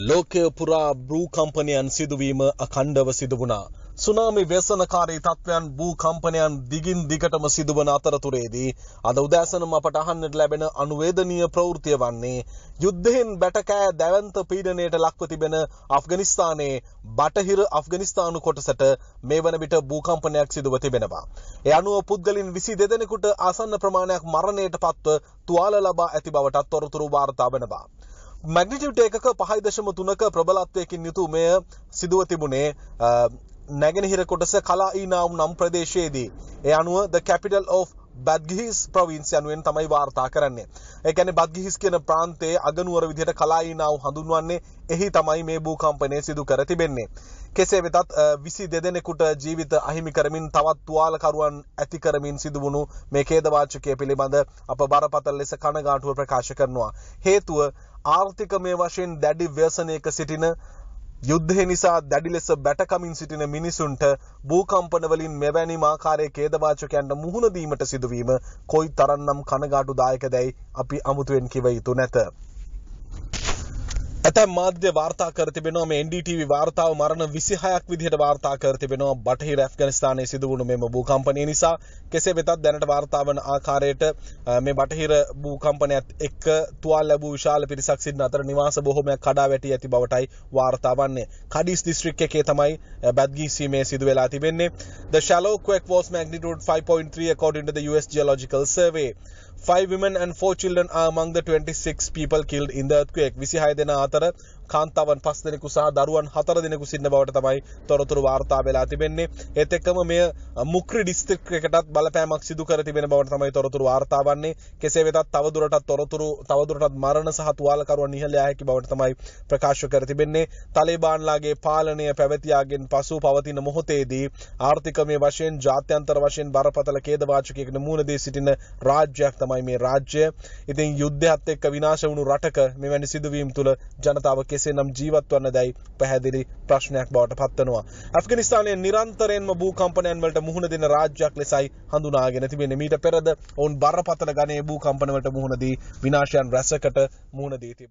ලෝකය පුරා භූකම්පනයන් සිදුවීම අකණ්ඩව සිදුවුණා. සුනාමි ව්‍යසනකාරී තත්ත්වයන් භූකම්පනයන් දිගින් දිගටම සිදුවන අතරතුරේදී අද උදෑසනම අපට අහන්නට ලැබෙන අනුවේදනීය ප්‍රවෘත්තිය වන්නේ යුද්ධයෙන් බැටකෑ දැවන්ත පීඩනයට ලක්ව තිබෙන අෆ්ගනිස්තානයේ බටහිර අෆ්ගනිස්තානු කොටසට මේ වන විට භූකම්පනයක් සිදුව තිබෙනවා. ඒ අනුව පුද්ගලින් විසි දෙදෙනෙකුට ආසන්න ප්‍රමාණයක් මරණයට පත්ව තුවාල ලබා ඇති බවටත් තොරතුරු වාර්තා වෙනවා. මැග්නිටියුට් එකක පහයි දශම තුනක ප්‍රබලත්වයකින් යුතු මෙය සිදුව තිබුණේ නැගෙනහිර කොටස කලා ඊනාව් නම් ප්‍රදේශයේදී. ඒ අනුව the capital of බද්ගිහිස් ප්‍රවින්ස් යනුවෙන් තමයි වාර්තා කරන්නේ. ඒ කියන්නේ බද්ගිහිස් කියන ප්‍රාන්තයේ අගනුවර විදිහට කලායිනාව හඳුන්වන්නේ එහි තමයි මේ භූකම්පනය සිදු කර තිබෙන්නේ. කෙසේ වෙතත් 22 දෙනෙකුට ජීවිත අහිමි කරමින් තවත් තුවාලකරුවන් ඇති කරමින් සිදුවුණු මේ ඛේදවාචකය පිළිබඳ අප බරපතල ලෙස කනගාටුව ප්‍රකාශ කරනවා. හේතුව ආර්ථිකමය වශයෙන් දැඩි ව්‍යසනයක සිටින යුද්ධය නිසා දැඩි ලෙස බැටකමින් සිටින මිනිසුන්ට භූකම්පන වලින් මෙවැනි ආකාරයේ ඛේදවාචකයන්ට මුහුණ දීමට සිදුවීම කොයි තරම්නම් කනගාටුදායකදයි අපි අමුතුවෙන් කිව යුතු නැත. ඇතැම් මාධ්‍ය වාර්තා කර තිබෙනවා. මේ NDTV වාර්තාව මරණ 26ක් විදිහට වාර්තා කර තිබෙනවා. බටහිර ඇෆ්ගනිස්තානයේ සිදු වුණු මෙම භූකම්පනය නිසා කෙසේ වෙතත් දැනට වාර්තා වන ආකාරයට මේ බටහිර භූකම්පනයත් එක්ක තුවාල ලැබූ විශාල පිරිසක් සිටින අතර නිවාස බොහෝමයක් කඩා වැටී ඇති බවටයි වාර්තා වන්නේ. කඩිස් දිස්ත්‍රික් එකේ තමයි බැද්ගීසීමේ සිදු වෙලා තිබෙන්නේ. The shallow quake was magnitude 5.3 according to the US Geological Survey. Five women and four children are among the 26 people killed in the earthquake. 26 දෙනා අතර කාන්තාවන් පස් දෙනෙකු සහ දරුවන් හතර දෙනෙකු සින්න බවට තමයි තොරතුරු වාර්තා වෙලා තිබෙන්නේ. ඒත් එක්කම මෙය මුක්‍රි ඩිස්ත්‍රික් එකටත් බලපෑමක් සිදු කර තිබෙන බවට තමයි තොරතුරු වාර්තා වන්නේ. කෙසේ වෙතත් තවදුරටත් තොරතුරු තවදුරටත් මරණ සහ තුවාලකරුවන් ඉහළ යා හැකි බවට තමයි ප්‍රකාශ කර තිබෙන්නේ. තලිබාන්ලාගේ පාලනය පැවතියාගෙන් පසු පවතින මොහොතේදී ආර්ථිකමය වශයෙන් ජාත්‍යන්තර වශයෙන් බරපතල ඛේදවාචකයකට මුහුණ දී සිටින රාජ්‍යයක් තමයි මේ රාජ්‍ය. ඉතින් යුද්ධයත් එක්ක විනාශ වුණු රටක මෙවැනි සිදුවීම් තුළ ජනතාව කෙසේනම් ජීවත් වන්න දැයි පැහැදිලි ප්‍රශ්නයක් බවට පත්වනවා. ඇෆ්ගනිස්තානයේ නිරන්තරයෙන්ම භූකම්පනයන් වලට මුහුණ දෙන රාජ්‍යයක් ලෙසයි හඳුනාගෙන තිබෙන්නේ. මීට පෙරද ඔවුන් බරපතල ගණයේ භූකම්පන වලට මුහුණ දී විනාශයන් රැසකට මුහුණ දී තිබෙනවා.